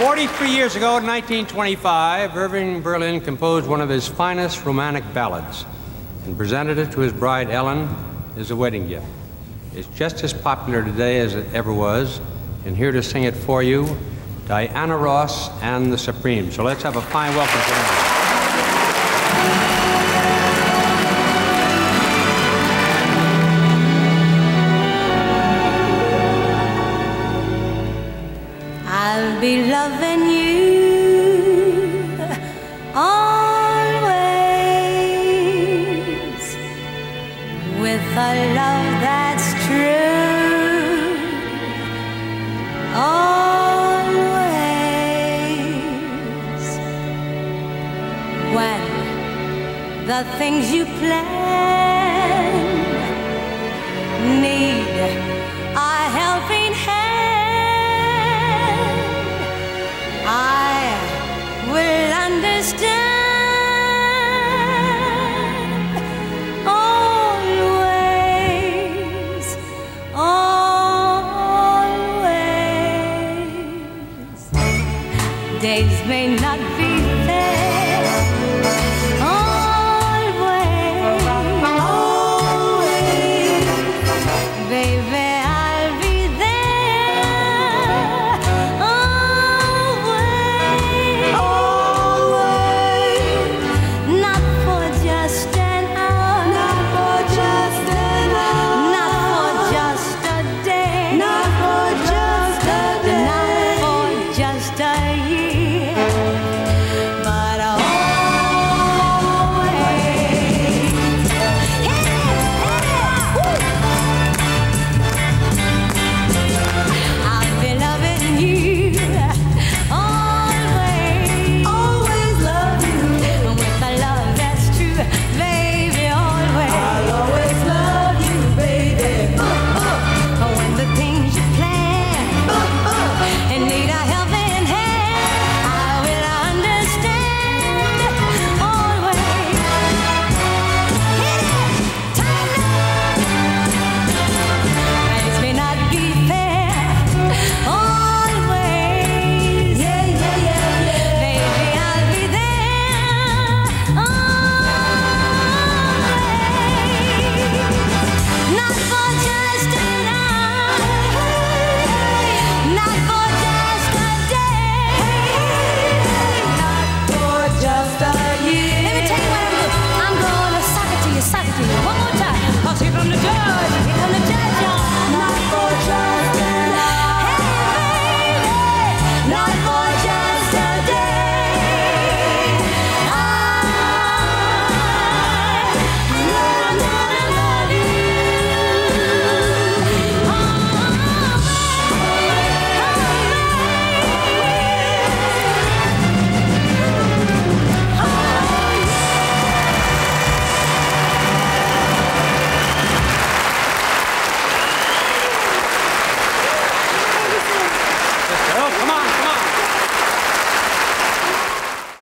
Forty-three years ago, in 1925, Irving Berlin composed one of his finest romantic ballads and presented it to his bride Ellen as a wedding gift. It's just as popular today as it ever was, and here to sing it for you, Diana Ross and the Supremes. So let's have a fine welcome to them. The things you plan need Days may not